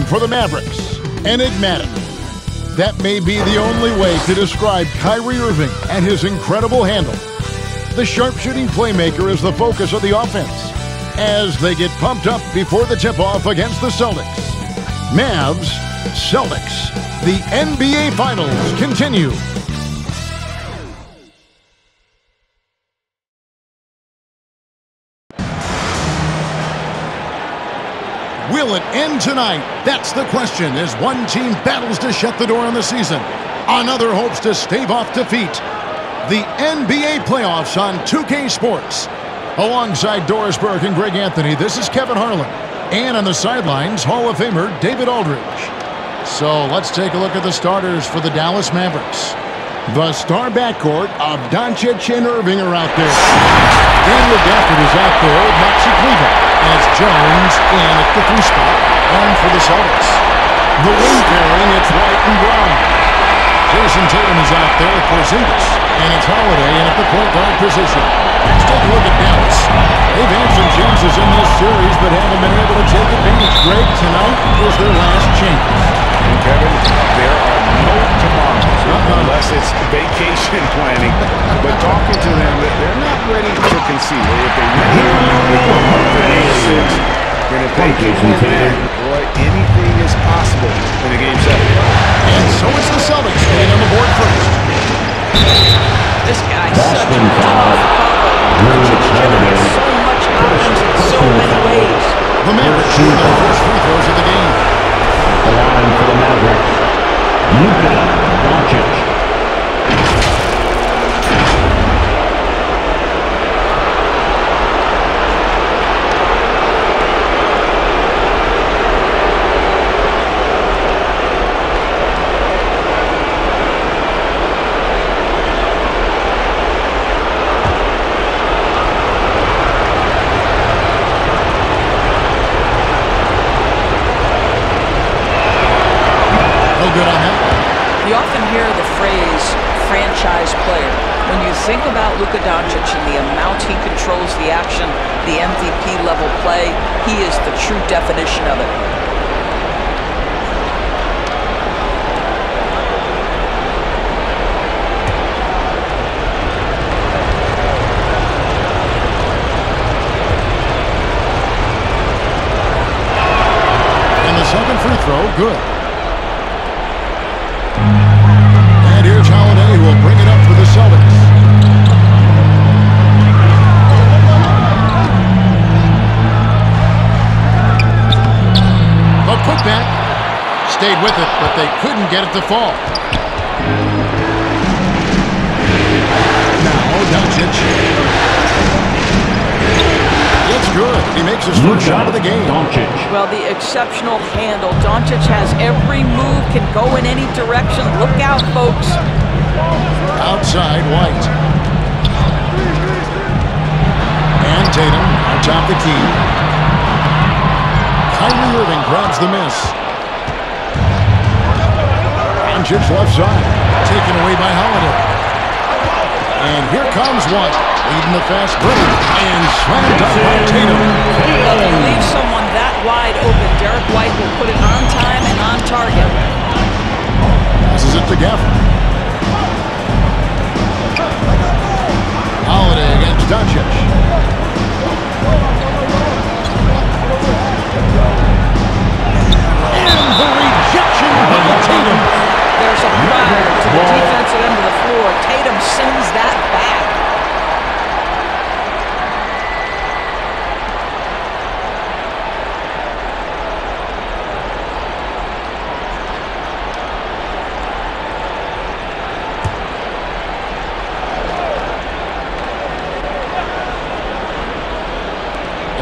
for the Mavericks. Enigmatic. That may be the only way to describe Kyrie Irving and his incredible handle. The sharpshooting playmaker is the focus of the offense as they get pumped up before the tip-off against the Celtics. Mavs, Celtics. The NBA Finals continue. Will it end tonight? That's the question as one team battles to shut the door on the season. Another hopes to stave off defeat. The NBA playoffs on 2K Sports. Alongside Doris Burke and Greg Anthony, this is Kevin Harlan. And on the sidelines, Hall of Famer David Aldridge. So let's take a look at the starters for the Dallas Mavericks. The star backcourt of Doncic and Irving are out there. Daniel Gafford is out there, Maxi Kleber, as Jones in at the three spot, and for the Celtics. The wing pairing, it's White and Brown. Jayson Tatum is out there for Porzingis, and it's Holiday in at the point guard position. Let's take a look at Dallas. They've had some chances in this series, but haven't been able to take advantage. Greg, tonight is their last chance. And Kevin, there are no tomorrows unless it's vacation planning. but talking to them, they're not ready to concede. If they win here, they go up to game six. And if they can win there, boy, anything is possible in a game seven. And so it's the Celtics getting on the board first. This guy's such a Boston foul. Jrue generates so much options in so many ways. The Mavericks shoot their first free throws of the game. Line for the Mavericks. Luka Doncic. No good on that. You often hear the phrase franchise player. When you think about Luka Doncic and the amount he controls the action, the MVP level play, he is the true definition of it. And the second free throw, good. And here's Holiday who will bring it up for the Celtics. The putback stayed with it, but they couldn't get it to fall. He makes his first shot of the game. Doncic. Well, the exceptional handle. Doncic has every move, can go in any direction. Look out, folks. Outside White. And Tatum on top the key. Kyrie Irving grabs the miss. Doncic left side. Taken away by Holiday. And here comes one. Leading the fast break. And slammed dunk by Tatum. Well, if you leave someone that wide open, Derrick White will put it on time and on target. Passes it to Gafford. Holiday against Doncic. And the rejection by Tatum. There's a fire to the defensive end of the floor. Tatum sends that back.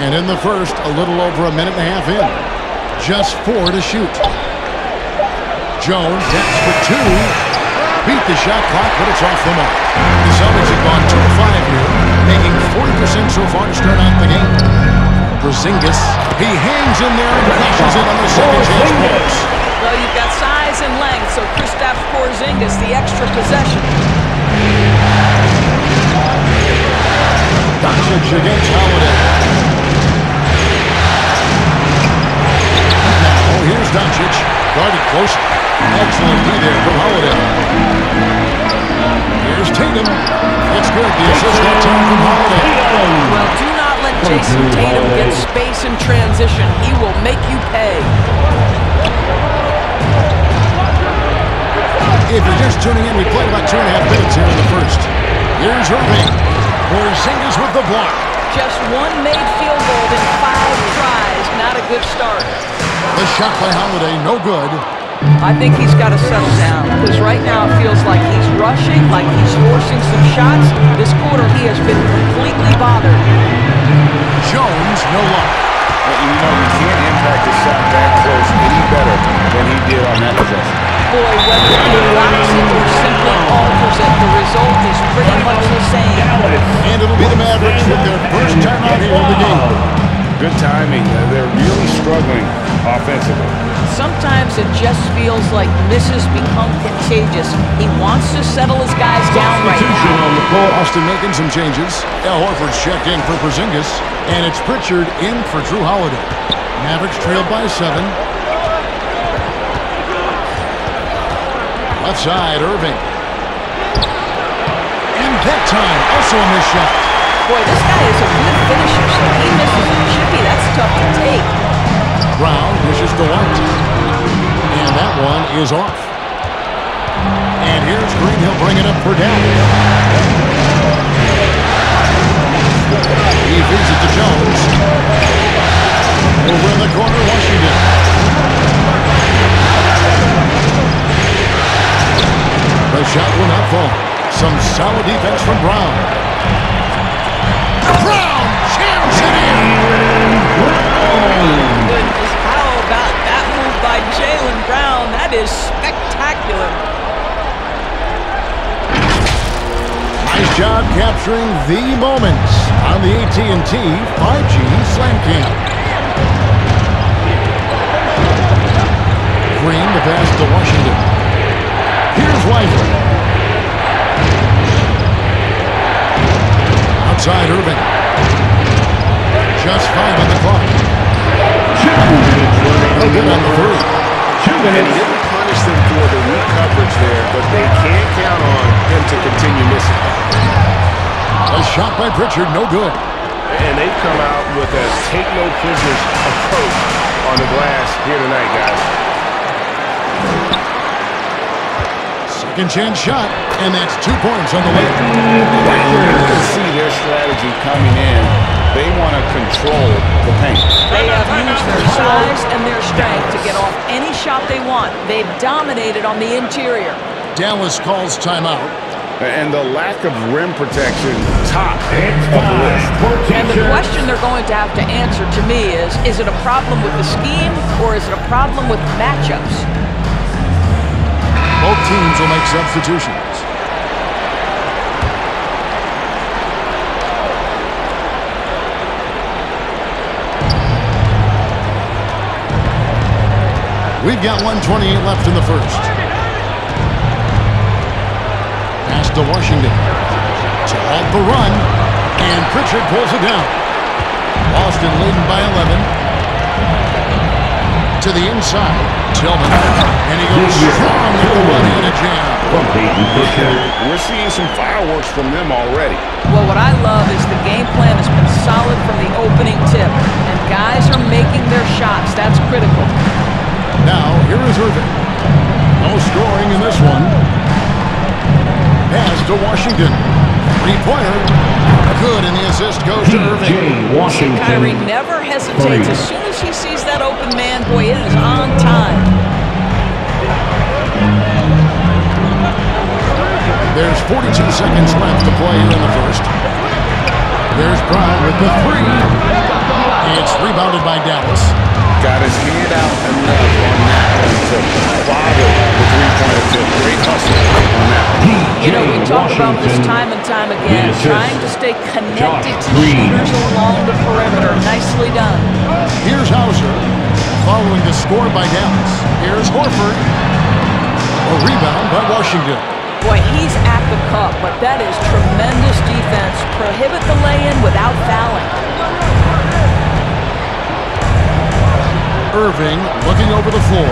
And in the first, a little over a minute and a half in. Just four to shoot. Jones hits for two. Beat the shot clock, but it's off the mark. The Celtics have gone 2 of 5 here, making 40% so far to start out the game. Porzingis, he hangs in there and cashes in on the second chance points. Well, you've got size and length, so Kristaps Porzingis, the extra possession. Doncic against Holiday. Now, here's Doncic. Guarded close. Excellent D there from Holiday. Here's Tatum. It's good. The assist that time from Holiday. Well, do not let Jayson Tatum get space in transition. He will make you pay. If you're just tuning in, we played about two and a half minutes here in the first. Here's Irving. Porzingis with the block. Just one made field goal in five tries. Not a good start. The shot by Holiday, no good. I think he's got to settle down because right now it feels like he's rushing, like he's forcing some shots. This quarter he has been completely bothered. Jones, no luck. Well, you know, he can't impact a shot that close any better than he did on that possession. Boy, whether he blocks it or simply alters it, the result is pretty much the same. And it'll be the Mavericks with their first time out here in the game. Good timing. They're really struggling Sometimes it just feels like misses become contagious. He wants to settle his guys down right now. on the floor. Boston making some changes. Al Horford's checked in for Porzingis. And it's Pritchard in for Jrue Holiday. Mavericks trailed by seven. Left side, Irving. And that time, also a missed shot. Boy, this guy is a good finisher, so he misses a chippy. That's tough to take. Brown dishes to White. And that one is off. And here's Green. He'll bring it up for Dallas. He feeds it to Jones. Over in the corner, Washington. The shot will not fall. Some solid defense from Brown. Brown jams it in. How about that move by Jaylen Brown? That is spectacular. Nice job capturing the moments on the AT&T 5G Slam Cam. Green the pass to Washington. Here's Wiseman. Outside Irving. Just five on the clock. No good on the three. Two And he didn't punish them for the weak coverage there, but they can't count on him to continue missing. A shot by Pritchard, no good. And they've come out with a take-no-prisoners approach on the glass here tonight, guys. Second chance shot, and that's two points on the way. You can see their strategy coming in. They want to control the paint. They have used their size and their strength to get off any shot they want. They've dominated on the interior. Dallas calls timeout. And the lack of rim protection, top It's of the list. And the question they're going to have to answer to me is, is it a problem with the scheme or is it a problem with matchups? Both teams will make substitutions. We've got 128 left in the first. Pass to Washington. To halt the run. And Pritchard pulls it down. Boston leading by 11. To the inside. Tillman. And he goes strong with the one-handed jam. From Pritchard. We're seeing some fireworks from them already. Well, what I love is the game plan has been solid from the opening tip. And guys are making their shots. That's critical. Now, here is Irving. No scoring in this one. Pass to Washington. Three-pointer. Good, and the assist goes to Irving. Washington. Kyrie never hesitates. As soon as he sees that open man, boy, it is on time. There's 42 seconds left to play here in the first. There's Brown with the three. It's rebounded by Dallas. Got his hand out enough on that one to bother the three-pointer tip. Great hustle on that. You know, we T.J. talk about this Washington. time and time again, The trying to stay connected to Josh Green. shooters along the perimeter. Nicely done. Here's Hauser following the score by Dallas. Here's Horford. A rebound by Washington. Boy, he's at the cup, but that is tremendous defense. Prohibit the lay-in without fouling. Irving looking over the floor.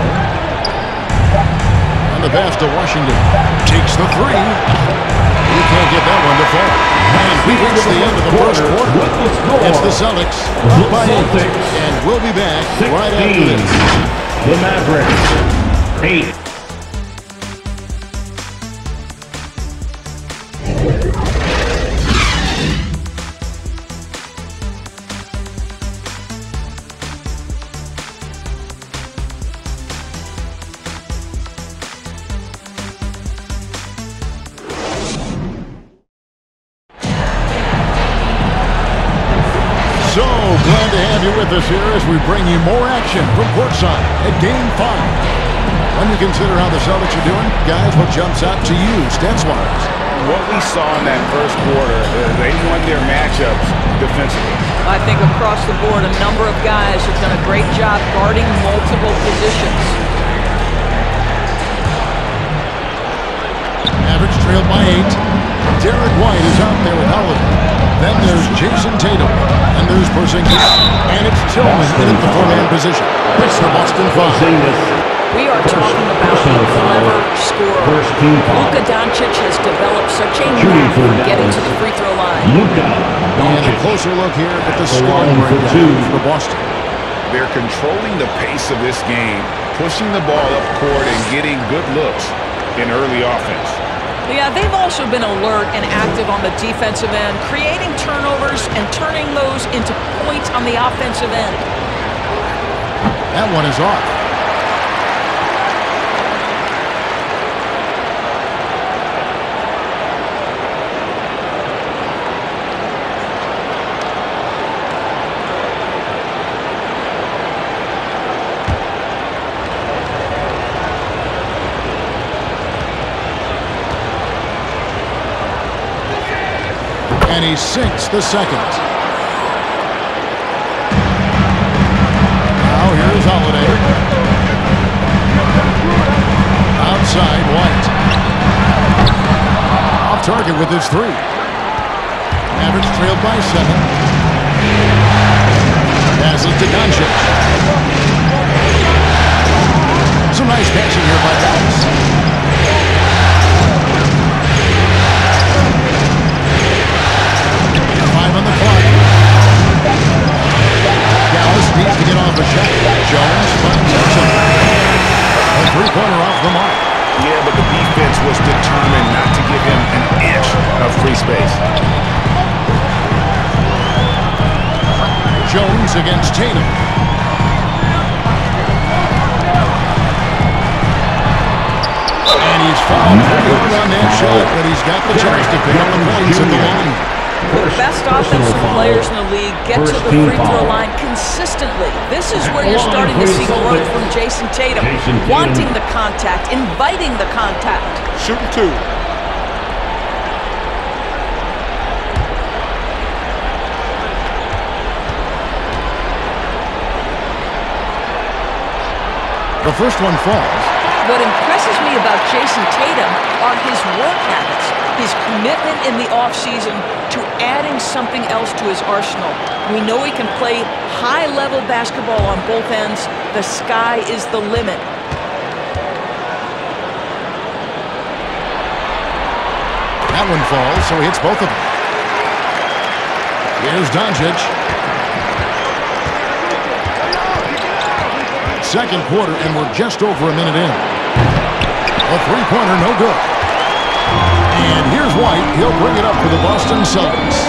And the pass to Washington. Takes the three. He can't get that one to fall. And we reach the end of the first quarter. It's the Celtics by eight. And we'll be back right after this. The Mavericks. Eight. We bring you more action from courtside at Game 5. When you consider how the Celtics are doing, guys, what jumps out to you stats-wise? What we saw in that first quarter, uh, they won their matchups defensively. I think across the board, a number of guys have done a great job guarding multiple positions. Average trailed by eight. Derrick White is out there with Holiday. Then there's Jayson Tatum. And there's Porzingis. And it's Tillman in at the four-man position. It's the Boston Five. Porzingis. We are talking about a Personal clever scorer. First team. Luka Doncic has developed such a knack for for getting to the free throw line. Luka And a closer look here at the The scoring line for two. breakdown for Boston. They're controlling the pace of this game, pushing the ball up court and getting good looks in early offense. Yeah, they've also been alert and active on the defensive end, creating turnovers and turning those into points on the offensive end. That one is off. Sinks the second. Now here's Holiday. Outside, White. Off target with his three. Average trailed by seven. Passes to Doncic. Some nice passing here by Dallas. Needs to get off a shot. Jones finds Exum. A three-pointer off the mark. Yeah, but the defense was determined not to give him an inch of free space. Jones against Tatum. And he's fouled for good on that shot, but he's got the chance to pick up the points at the line. The best offensive foul. players in the league get to the free throw foul. line consistently. This is where you're starting to see growth from Jayson Tatum, Jayson Tatum. wanting the contact, inviting the contact. Shooting two. The first one falls. What impresses me about Jayson Tatum are his work habits, his commitment in the offseason to adding something else to his arsenal. We know he can play high-level basketball on both ends. The sky is the limit. That one falls, so he hits both of them. Here's Doncic. Second quarter, and we're just over a minute in. A three-pointer, no good. And here's White. He'll bring it up for the Boston Celtics.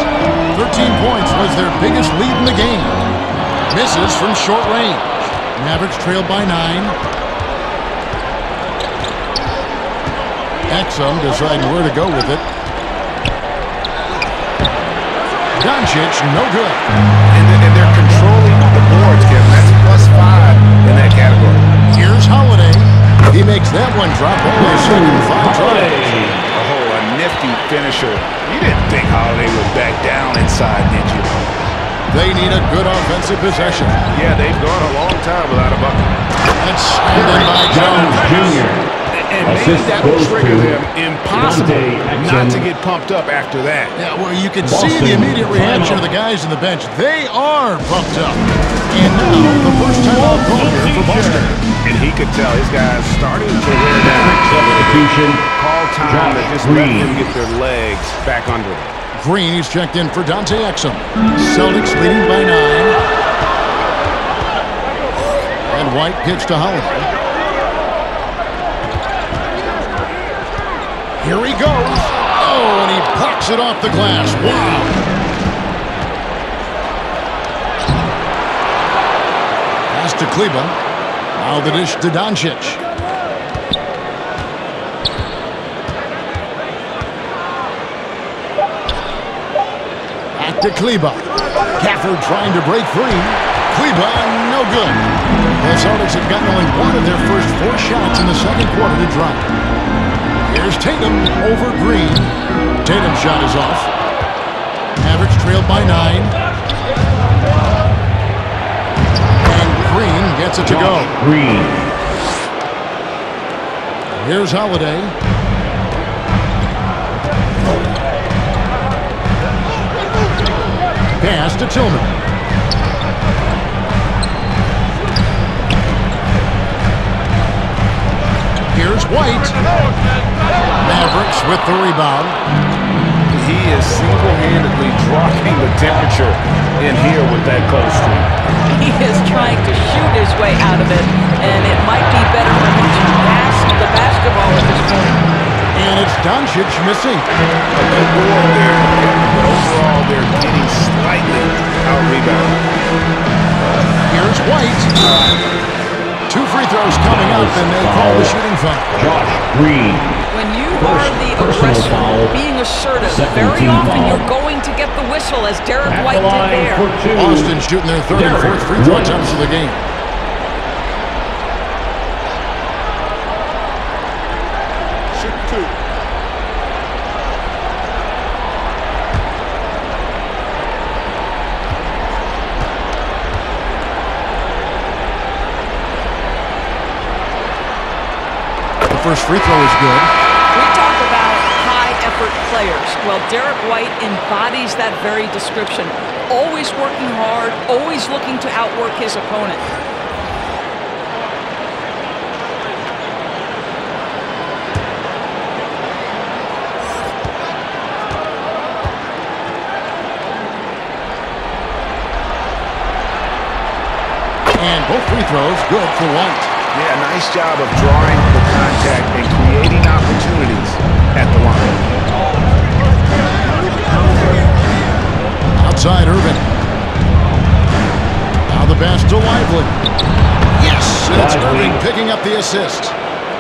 13 points was their biggest lead in the game. Misses from short range. Mavericks trailed by nine. Exum deciding where to go with it. Doncic, no good. He makes that one drop only a second five tries. Oh, a nifty finisher. You didn't think Holiday would back down inside, did you? They need a good offensive possession. Yeah, they've gone a long time without a bucket. That's slammed in by Jones Jones. Jr. And A maybe that will trigger to them. Impossible not to get pumped up after that. Yeah, well, you can see the immediate reaction of the guys on the bench. They are pumped up. And now, the first time out call for Boston. And he could tell his guys starting to wear down. Substitution. Call time to Josh just let Green. them get their legs back under them. Green, he's checked in for Dante Exum. Celtics leading by nine. And White pitch to Holiday. Here he goes. Oh, and he plucks it off the glass. Wow. To Kleber. Now the dish to Doncic. Back to Kleber. Gafford trying to break free. Kleber, no good. The Celtics have gotten only one of their first four shots in the second quarter to drop. Here's Tatum over Green. Tatum's shot is off. Mavericks trailed by nine. And Green gets it to go. Green. Here's Holiday. Pass to Tillman. Here's White. Mavericks with the rebound. He is single-handedly dropping the temperature in here with that cold streak. He is trying to shoot his way out of it, and it might be better for him to pass the basketball at this point. And it's Doncic missing. A good goal there, but overall they're getting slightly out-rebounded. Here's White. Two free throws coming up, and they call the shooting foul. Josh Green. When you First are the personal aggressor, foul. being assertive, Second very often foul. you're going to get the whistle, as Derrick At White the did there. for two. Boston shooting their third and Derrick fourth free throw White. attempts of the game. Shoot two. The first free throw is good. We talk about high effort players. Well, Derrick White embodies that very description. Always working hard, always looking to outwork his opponent. And both free throws good for White. Yeah, nice job of drawing the contact and creating opportunities at the line. Outside Irving. Now the pass to Lively. Yes, it's Lively. Irving picking up the assist.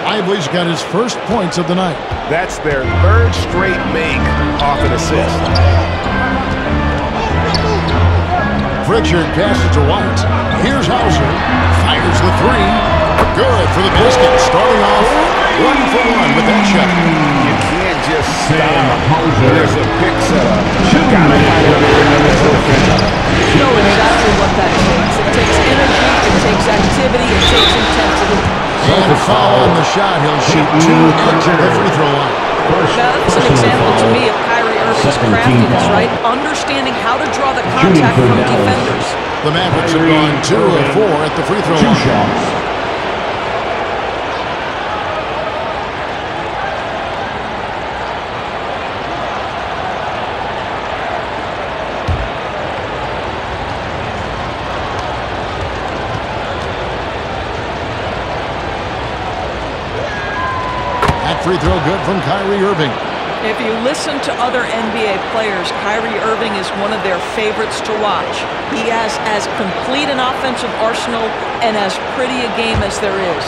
Lively's got his first points of the night. That's their third straight make off an assist. Pritchard passes to White. Here's Hauser. Fires the three. Good for the basket. Starting off one for one with that shot. You can't just Sam stop there's a pick set up. You gotta find a way to make it offensive. You know exactly what that takes. It takes energy, it takes activity, it takes intensity. And foul on the shot. He'll shoot two at the free throw line. First Now, that's an example to me of Kyrie Irving's craftiness, right? Understanding how to draw the contact from defenders. The Mavericks have gone two of four at the free throw Two line. Free throw good from Kyrie Irving. If you listen to other NBA players, Kyrie Irving is one of their favorites to watch. He has as complete an offensive arsenal and as pretty a game as there is.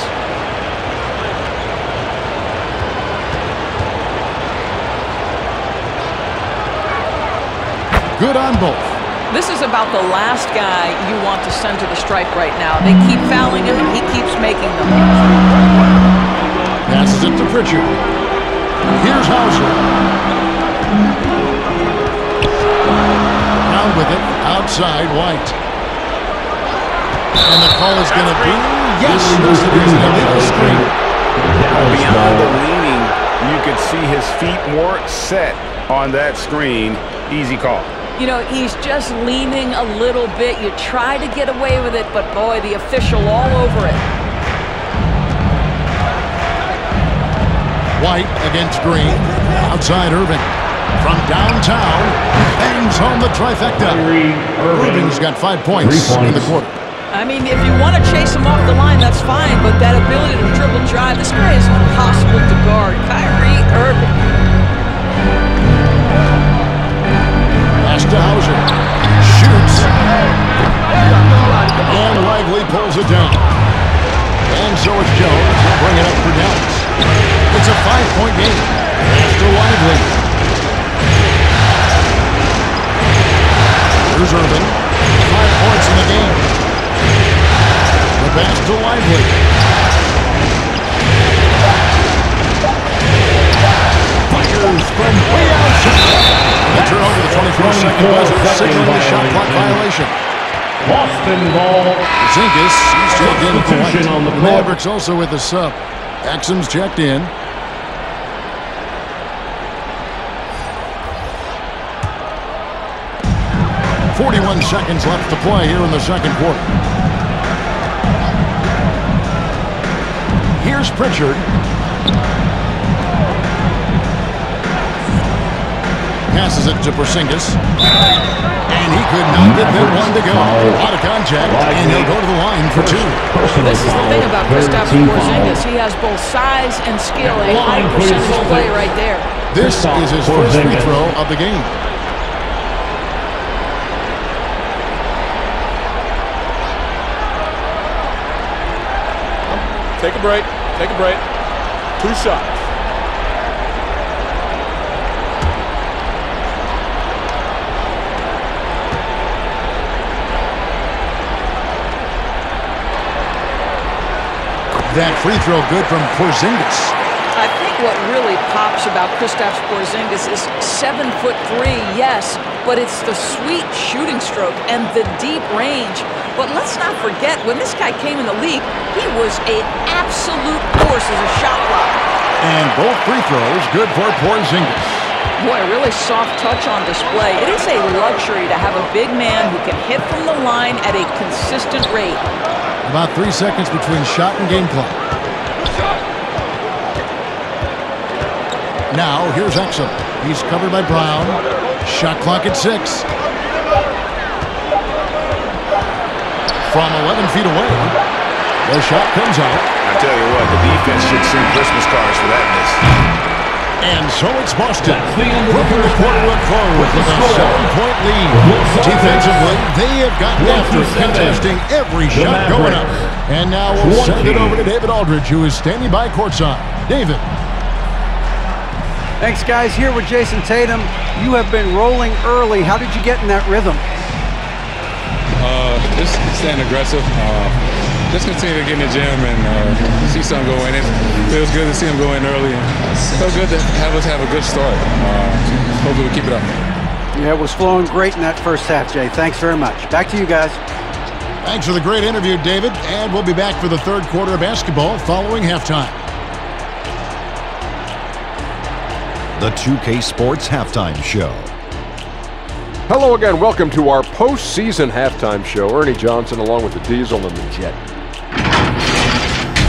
Good on both. This is about the last guy you want to send to the stripe right now. They keep fouling him, and he keeps making them. Passes it to Pritchard. Here's Hauser. Down with it. Outside White. And the call is going to be, yes, this is an illegal screen. Dallas Beyond the leaning, you could see his feet more set on that screen. Easy call. You know, he's just leaning a little bit. You try to get away with it, but boy, the official all over it. White against Green. Outside Irving. From downtown, bangs home the trifecta. Irving's got five points, points. in the quarter. I mean, if you want to chase him off the line, that's fine, but that ability to dribble drive, this guy is impossible to guard. Kyrie Irving. Also with the sub. Exum's checked in. Forty-one seconds left to play here in the second quarter. Here's Pritchard. Passes it to Porzingis. And he could not get there one to go. A lot of contact, and he'll go to the line for two. This is the thing about Third Kristaps Porzingis. He has both size and skill, a high Line percentage play right there. This is his first free throw of the game. Take a break. Take a break. Two shots. That free throw good from Porzingis. I think what really pops about Kristaps Porzingis is seven foot three, yes, but it's the sweet shooting stroke and the deep range. But let's not forget, when this guy came in the league, he was an absolute force as a shot blocker. And both free throws good for Porzingis. Boy, a really soft touch on display. It is a luxury to have a big man who can hit from the line at a consistent rate. About three seconds between shot and game clock. Now, here's Exum. He's covered by Brown. Shot clock at six. From 11 feet away, the shot comes out. I tell you what, the defense should send Christmas cards for that miss. And so it's Boston. That's the end of the Bringing the first quarter half. to close With with a seven-point lead. Defensively, they have gotten after contesting every The shot going up. And now we'll send it over to David Aldridge, who is standing by courtside. David. Thanks, guys. Here with Jayson Tatum. You have been rolling early. How did you get in that rhythm? Uh, just staying aggressive. Uh, just continue to get in the gym and uh, see something go in. It feels good to see him go in early. And so good to have us have a good start. Uh, hopefully we keep it up. Yeah, it was flowing great in that first half, Jay. Thanks very much. Back to you guys. Thanks for the great interview, David. And we'll be back for the third quarter of basketball following halftime. The 2K Sports Halftime Show. Hello again. Welcome to our postseason halftime show. Ernie Johnson along with the Diesel and the Jet.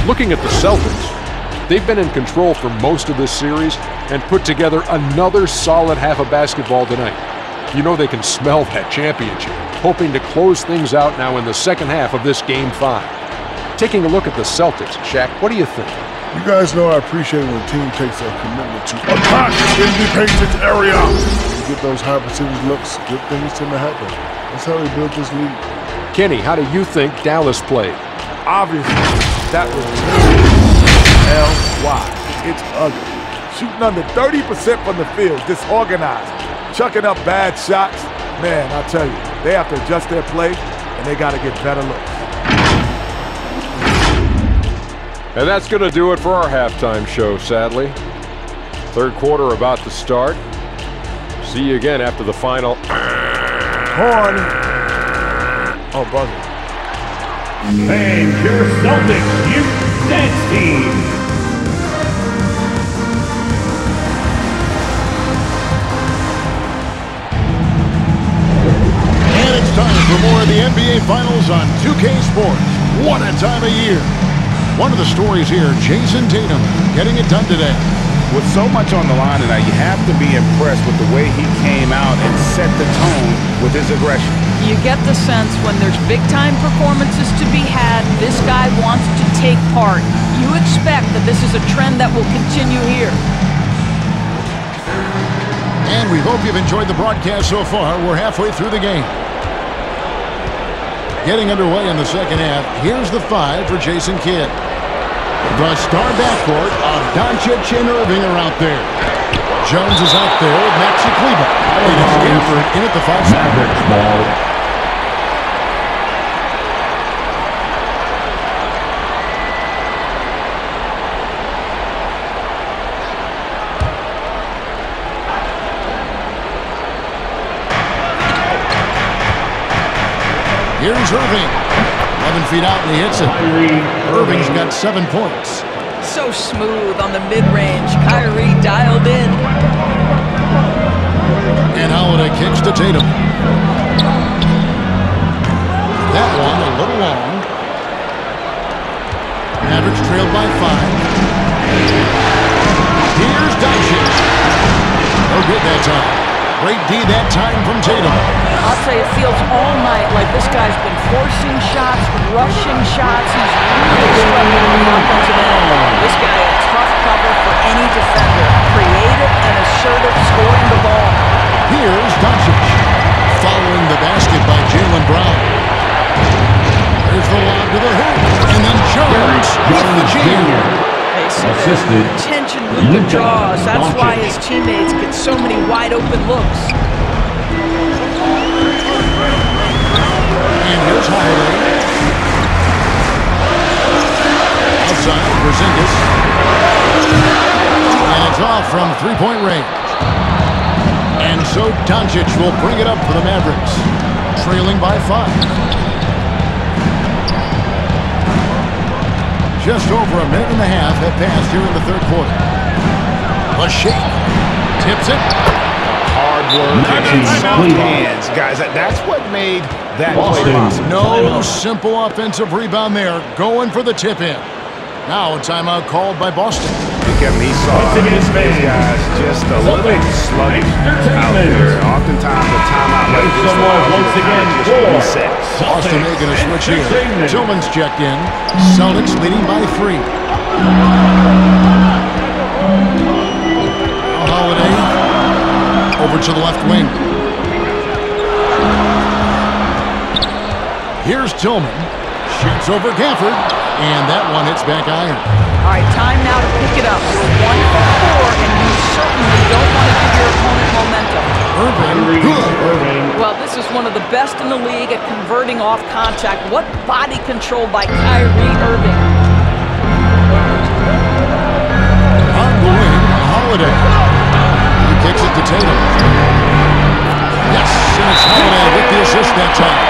Looking at the Celtics, they've been in control for most of this series and put together another solid half of basketball tonight. You know they can smell that championship, hoping to close things out now in the second half of this game five. Taking a look at the Celtics, Shaq, what do you think? You guys know I appreciate when a team takes a commitment to attack in the painted area. When you get those high percentage looks, good things tend to happen. That's how they built this league. Kenny, how do you think Dallas played? Obviously, that was L-Y. It's ugly. Shooting under 30% from the field, disorganized, chucking up bad shots. Man, I tell you, they have to adjust their play, and they got to get better looks. And that's going to do it for our halftime show, sadly. Third quarter about to start. See you again after the final. Horn. Oh, buzzer. And your Celtics Youth Dance Team. And it's time for more of the NBA Finals on 2K Sports. What a time of year. One of the stories here, Jayson Tatum getting it done today. With so much on the line tonight, you have to be impressed with the way he came out and set the tone with his aggression. You get the sense when there's big-time performances to be had, this guy wants to take part. You expect that this is a trend that will continue here. And we hope you've enjoyed the broadcast so far. We're halfway through the game. Getting underway in the second half, here's the five for Jason Kidd. The star backcourt of Doncic and Irving are out there. Jones is out there with Maxi Kleber. It is Gafford in at the five Mavericks ball. Here's Irving. 11 feet out and he hits it. Irving's got seven points. So smooth on the mid-range. Kyrie dialed in. And Holiday kicks to Tatum. That one a little long. Mavericks trailed by five. Here's Doncic. No good that time. Great D that time from Tatum. I'll say it feels all night like this guy's been forcing shots, rushing shots. He's really struggling on the offensive end. This guy a tough cover for any defender. Creative and assertive scoring the ball. Here's Doncic. Following the basket by Jaylen Brown. There's the lob to the hoop. And then Jones with the jam. They see the tension Luka draws. That's why his teammates get so many wide open looks. And here's Holiday. Outside, Porzingis. And it's off from three-point range. And so Doncic will bring it up for the Mavericks, trailing by five. Just over a minute and a half have passed here in the third quarter. A shake. Tips it. Hard work and soft hands. Guys, that's what made that play possible. No simple offensive rebound there. Going for the tip in. Now a timeout called by Boston. Kevin, he saw his guys just a little sluggish out there. Oftentimes a timeout like this once again just reset. Boston making a switch here. Tillman's checked in. Celtics leading by three. Holiday over to the left wing. Here's Tillman. Shoots over Gafford. And that one hits back iron. All right, time now to pick it up. You're one for four, and you certainly don't want to give your opponent momentum. Irving, good. Well, this is one of the best in the league at converting off contact. What body control by Kyrie Irving. On the wing, Holiday. He kicks it to Tatum. Yes, and it's Holiday with the assist that time.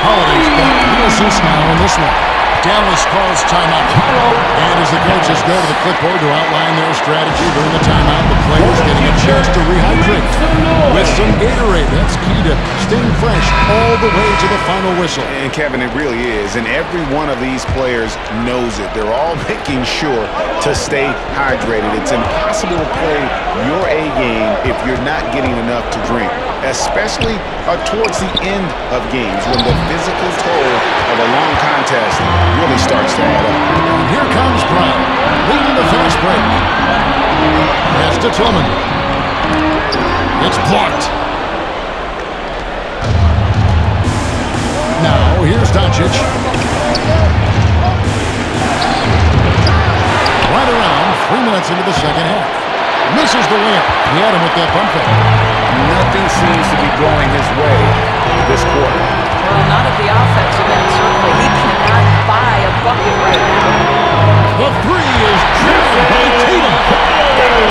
Holiday's got the assist now in this one. Dallas calls timeout. And as the coaches go to the clipboard to outline their strategy during the timeout, the players getting a chance to rehydrate with some Gatorade. That's key to staying fresh all the way to the final whistle. And Kevin, it really is. And every one of these players knows it. They're all making sure to stay hydrated. It's impossible to play your A game if you're not getting enough to drink, especially uh, towards the end of games when the physical toll of a long contest really starts to add up. Here comes Brown, leading the fast break. Pass to Tillman. It's blocked. Now, here's Doncic. Right around three minutes into the second half. Misses the layup. He had him with that bump fake. Nothing seems to be going his way this quarter. Well, not at the offensive end, certainly. He cannot buy a bucket right now. The three is drilled by Tatum.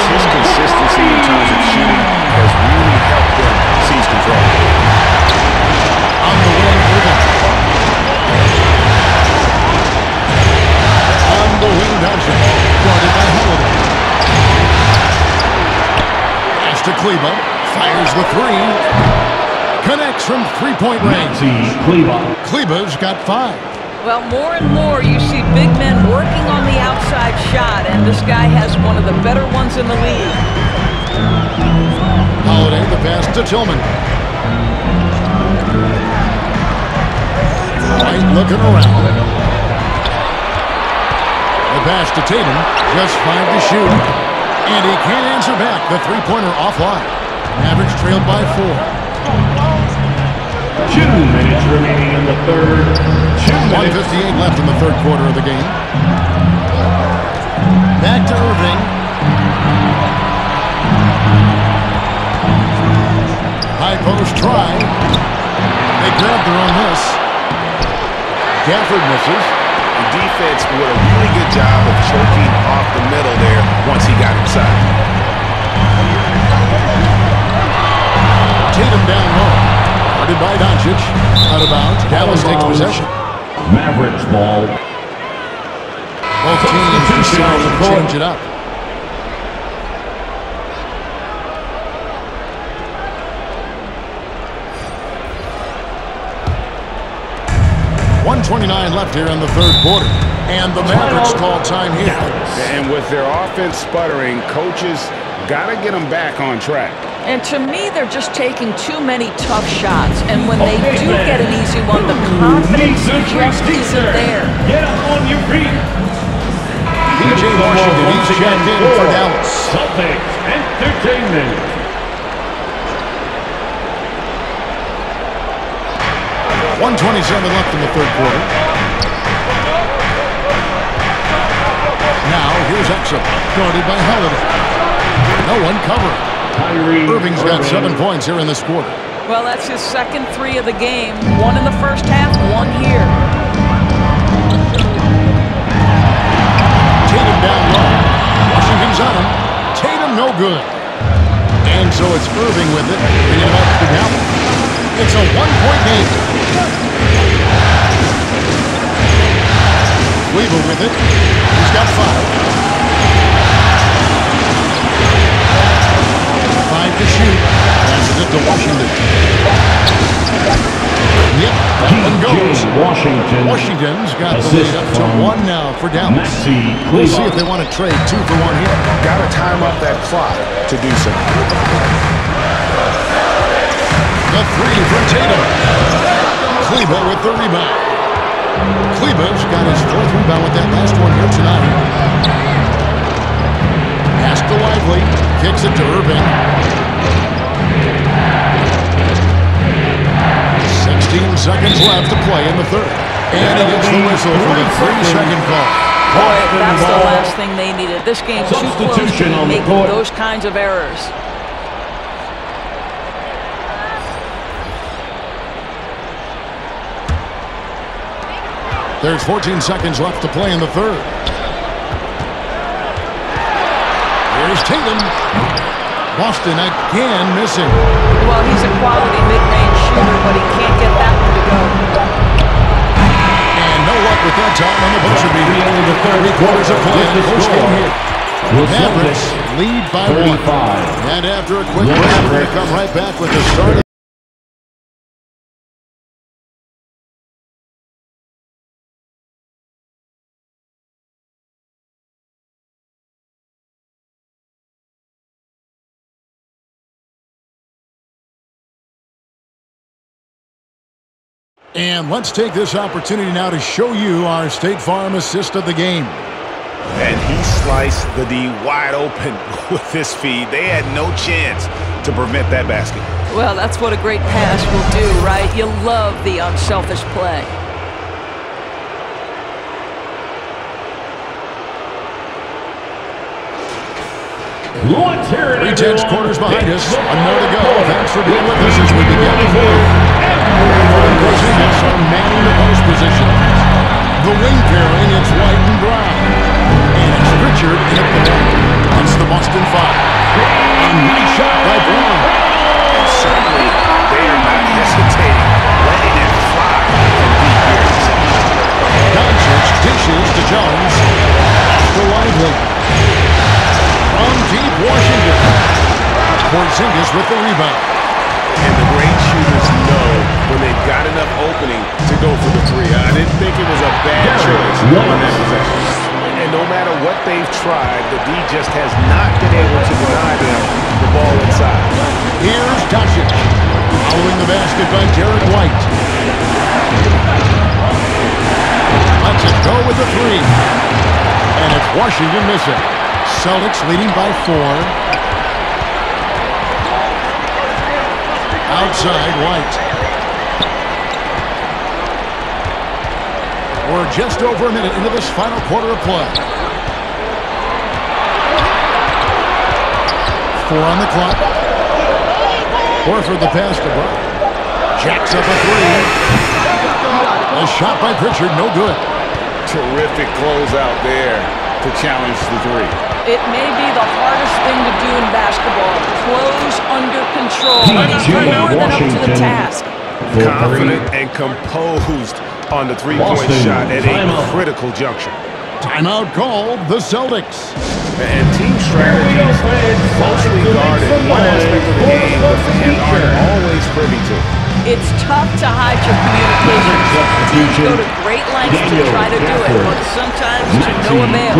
His consistency in terms of shooting has really helped them seize control. On the wing, Irving. On the wing, Doncic. Guarded by Holiday. Pass to Kleber. Fires the three. Connects from three-point range. Kleber. Kleber's got five. Well, more and more you see big men working on the outside shot, and this guy has one of the better ones in the league. Holiday, the pass to Tillman. White looking around. The pass to Tatum, just five to shoot. And he can't answer back. The three-pointer offline. Mavericks trailed by four. Two minutes remaining in the third. Two minutes. 158 left in the third quarter of the game. Back to Irving. High post try. They grabbed their own miss. Gafford misses. The defense did a really good job of choking off the middle there once he got inside. Tatum down low. Guarded by Doncic. Out of bounds. Dallas takes possession. Mavericks ball. Both teams decided to change it up. One twenty-nine left here in the third quarter, and the Mavericks call time here. And with their offense sputtering, coaches got to get them back on track. And to me, they're just taking too many tough shots. And when they do get an easy one, the confidence just isn't there. Get up on your feet. P.J. Washington, he's checked in for Dallas. Celtics Entertainment. 127 left in the third quarter. Now, here's Exum, guarded by Holiday. No one covering. Kyrie Irving's got seven points here in this quarter. Well, that's his second three of the game. One in the first half, one here. Tatum down low. Washington's on him. Tatum no good. And so it's Irving with it, it up to Gallup. It's a one-point game. Weaver with it. He's got five. Five to shoot. Passes it to Washington. Yep, that one goes. Washington. Washington's got the lead up to one now for Dallas. Maxi We'll see if they want to trade two for one here. Got to time up that clock to do so. The three from Tatum. Kleber with the rebound. Kleber's got his fourth rebound with that last one here tonight. Pass to Lively. Kicks it to Irving. 16 seconds left to play in the third. And he gets the whistle for the three-second call. Boy, that's the last thing they needed. This game's too close to Substitution be on the making those kinds of errors. There's 14 seconds left to play in the third. Here's Tatum. Boston again missing. Well, he's a quality mid-range shooter, but he can't get that one to go. And no luck with that time on the buzzer beater. Three the third Three quarters of play in the With the first game here. The Mavericks lead by one. 35. And after a quick break, we're going to come right back with the start. And let's take this opportunity now to show you our State Farm assist of the game. And he sliced the D wide open with this feed. They had no chance to prevent that basket. Well, that's what a great pass will do, right? You love the unselfish play. Let's hear Three tenths quarters behind us. It's One more to go. Thanks for being with us as we begin the fourth. Porzingis are manning the post position. The wing pairing, it's white and brown. And it's Pritchard in the back. That's the Boston Five. A nice shot by Brown. And certainly, they are not hesitating, letting it fly from. Doncic dishes to Jones. To Lively. From deep Washington. Porzingis with the rebound. And the great shooters when they got enough opening to go for the three. I didn't think it was a bad choice on that possession. And no matter what they've tried, the D just has not been able to deny them the ball inside. Here's Doncic. Following the basket by Derrick White. Lets it go with the three. And it's Washington missing. Celtics leading by four. Outside, White. We're just over a minute into this final quarter of play. Four on the clock. Horford the pass to Brown. Jacks up a three. A shot by Pritchard, no good. Terrific closeout there to challenge the three. It may be the hardest thing to do in basketball. Close under control. And he's been more than up to the task. Confident and composed on the three-point shot at a critical juncture. Timeout called the Celtics. And team strategies mostly guarded one aspect of the game, but fans aren't always privy to. It's tough to hide your communication. Teams go to great lengths to try to do it, but sometimes to no avail.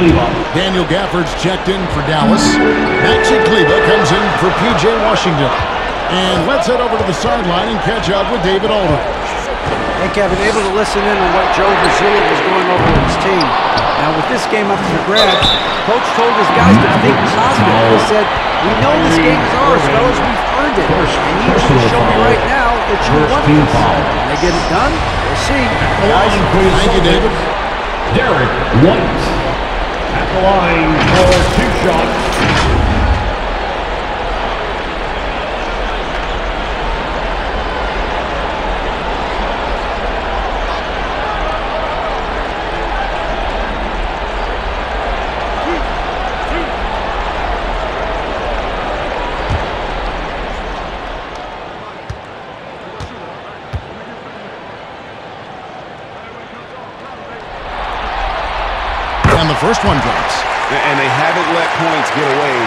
Daniel Gafford's checked in for Dallas. Maxi Kleber comes in for P.J. Washington. And let's head over to the sideline and catch up with David Aldridge. Hey, Kevin, able to listen in on what Joe Mazzulla was going over with his team. Now, with this game up for grabs, Coach told his guys to think positive. He said, we know this game is ours, fellas. We've earned it. I need you to show me right now that you want this. When they get it done, we'll see. Guys, Thank you, David. Derrick White at the line for two shots. The first one drops. And they haven't let points get away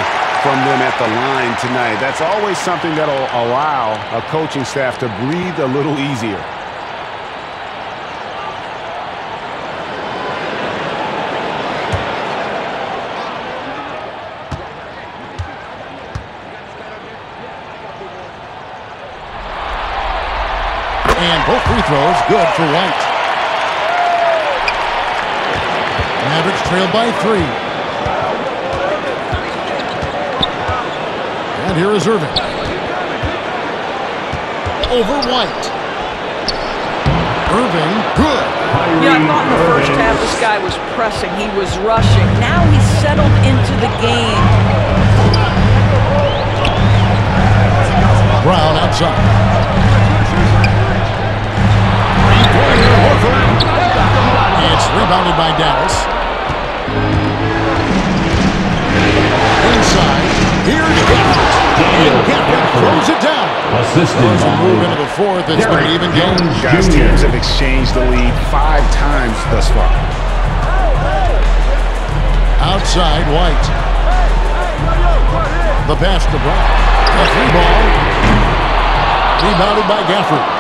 from them at the line tonight. That's always something that'll allow a coaching staff to breathe a little easier. And both free throws good for White. Mavericks trail by three. And here is Irving. Over White. Irving, good. Yeah, I thought in the first half this guy was pressing. He was rushing. Now he's settled into the game. Brown outside. It's rebounded by Dallas. Inside. Here's Gafford. And Gafford throws it down. Assisted Those will move into the fourth. It's been an even game. Guys, teams have exchanged the lead five times thus far. Outside, White. The pass to Brown. A three ball. Rebounded by Gafford.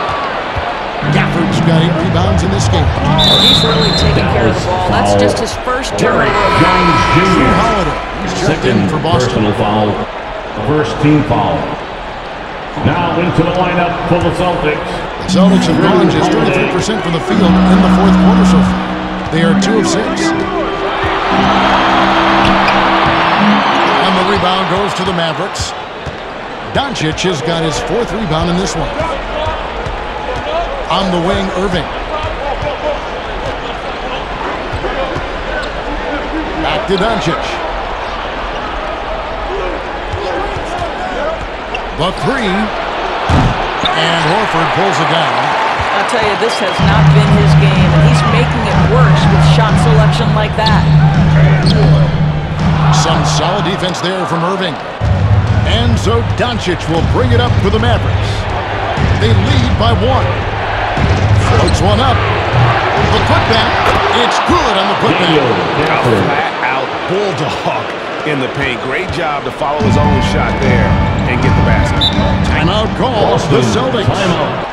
Gafford's got eight rebounds in this game. Oh, he's really taking care of the ball. That's just his first turnover. Of the Jones Jr. Holiday. He's checked in Second for Boston. personal foul. First team foul. Now into the lineup for the Celtics. The Celtics have gone just 33% from the field in the fourth quarter so far. They are two of six. And the rebound goes to the Mavericks. Doncic has got his fourth rebound in this one. On the wing, Irving. Back to Doncic. The three. And Horford pulls it down. I'll tell you, this has not been his game, and he's making it worse with shot selection like that. Some solid defense there from Irving. And so Doncic will bring it up for the Mavericks. They lead by one. Floats one up. The putback. It's good on the Daniel putback. Gafford. Flat out bulldog in the paint. Great job to follow his own shot there and get the basket. Timeout Timeout call. The Celtics.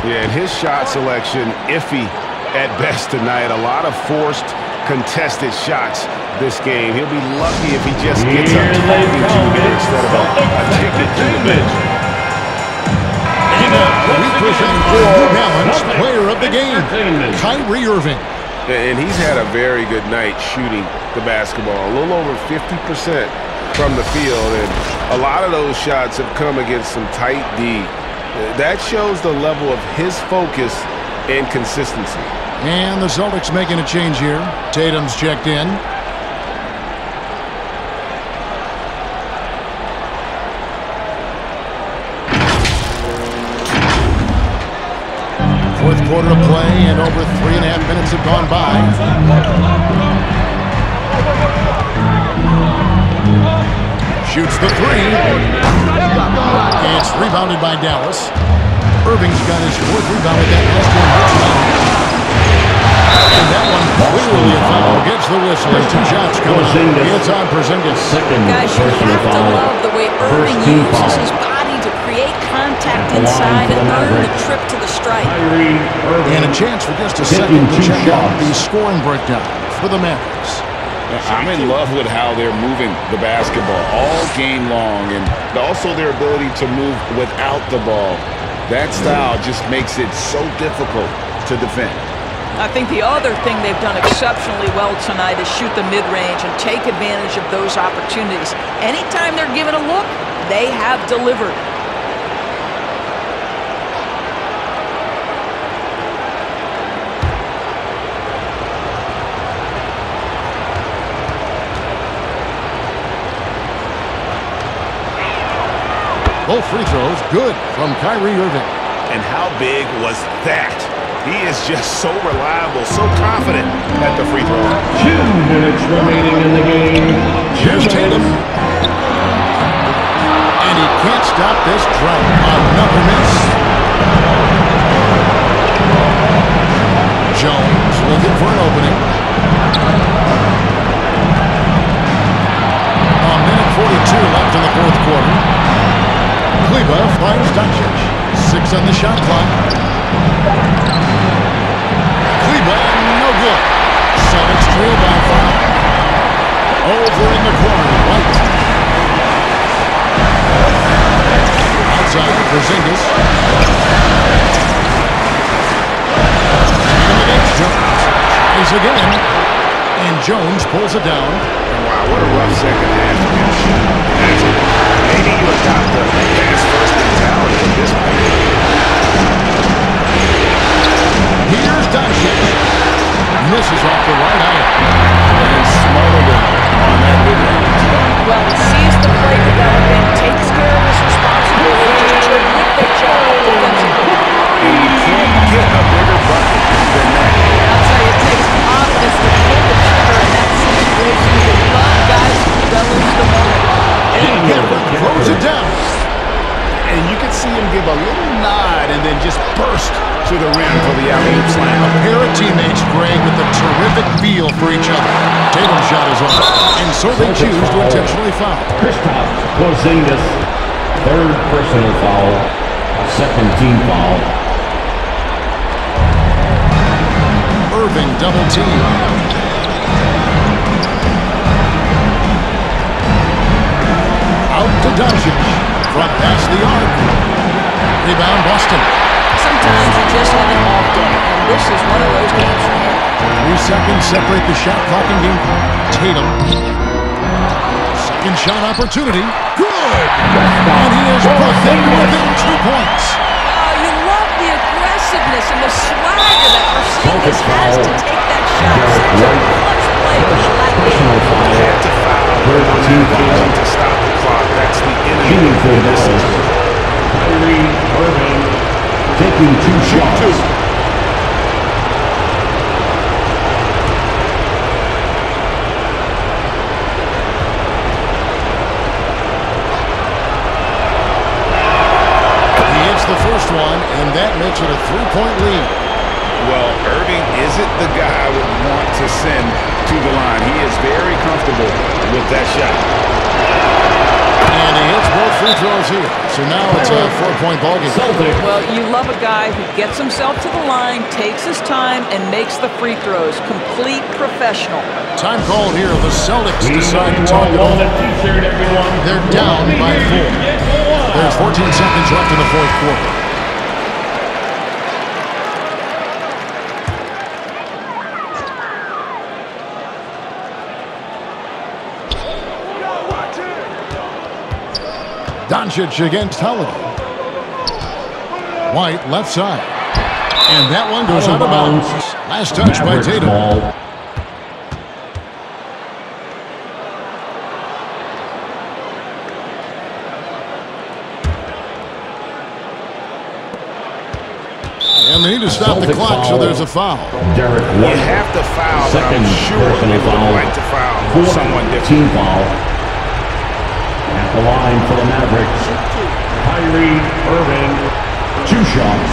Yeah, and his shot selection, iffy at best tonight. A lot of forced, contested shots this game. He'll be lucky if he just gets a talking to instead of a, a ticket to the. We present the New Balance Player of the Game, Kyrie Irving. And he's had a very good night shooting the basketball. A little over 50% from the field. And a lot of those shots have come against some tight D. That shows the level of his focus and consistency. And the Celtics making a change here. Tatum's checked in. Quarter of play, and over three and a half minutes have gone by. Shoots the three. It's rebounded by Dallas. Irving's got his fourth rebound with that last game. And that one clearly a foul. Gets the whistle and two shots coming. It's on Porzingis. Guys, you have to love the way Irving uses his body to create contact inside and earn the trip to the stripe. And a chance for just a second to check out the scoring breakdown for the Mavericks. I'm in love with how they're moving the basketball all game long and also their ability to move without the ball. That style just makes it so difficult to defend. I think the other thing they've done exceptionally well tonight is shoot the mid-range and take advantage of those opportunities. Anytime they're given a look, they have delivered. Both free throws good from Kyrie Irving. And how big was that? He is just so reliable, so confident at the free throw. Two minutes remaining in the game. Here's Tatum. And he can't stop this drought. Another miss. Jones looking for an opening. Kleber finds Doncic. Six on the shot clock. Kleber, no good. Celtics trail by five. Over in the corner, White. Outside, Porzingis. Tatum against Jones. Tries again. And Jones pulls it down. Wow, what a rough second half against Maybe you adopt the pass first mentality at this point. Here's Doncic. Misses off the right eye. And smothered him on that mid-range. Well, he sees the play developing, takes care of his responsibilities, just terrific job And throws it down. And you can see him give a little nod and then just burst to the rim for the alley-oop slam. A pair of teammates, Greg, with a terrific feel for each other. Tatum's shot is off, and so they choose to intentionally foul. Kristaps Porzingis, third personal foul, second team foul. Irving double team. Out to Doncic. Front past the arc. Rebound Boston. Sometimes you just have an off day, and this is one of those games for him. Three seconds separate the shot clock and game. Tatum. Second shot opportunity. Good! And he is brought them within two points. Oh, you love the aggressiveness and the swagger that Porzingis has to take that shot. Such a clutch play with the left hand. Had to foul. Foul. To stop the clock. That's the season. Kyrie Irving taking two shots. He hits the first one, and that makes it a three-point lead. Well, Irving isn't the guy I would want to send to the line. He is very comfortable with that shot. And he hits both free throws here. So now it's a four-point ball game. Well, you love a guy who gets himself to the line, takes his time, and makes the free throws. Complete professional. Time call here. The Celtics decide to talk it over. They're down by four. There's 14 seconds left in the fourth quarter. Doncic against Holiday. White left side. And that one goes out of bounds. Last touch by Tatum. And they need to stop the clock, so there's a foul. Derrick You have to foul, Second I'm sure they personal would foul. like to foul someone different. team foul. The line for the Mavericks. Kyrie Irving. Two shots.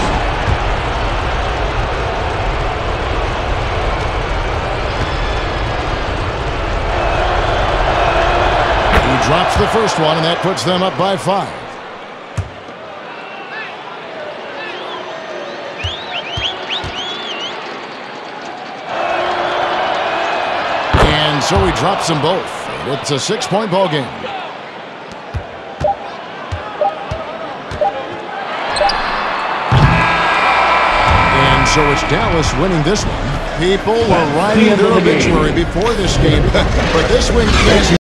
He drops the first one, and that puts them up by five. And so he drops them both. It's a six-point ball game. So it's Dallas winning this one. People were writing their obituary before this game, but this win is